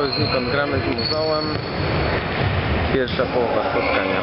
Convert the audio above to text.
Cały znikąd gramy z muzołem. Pierwsza połowa spotkania.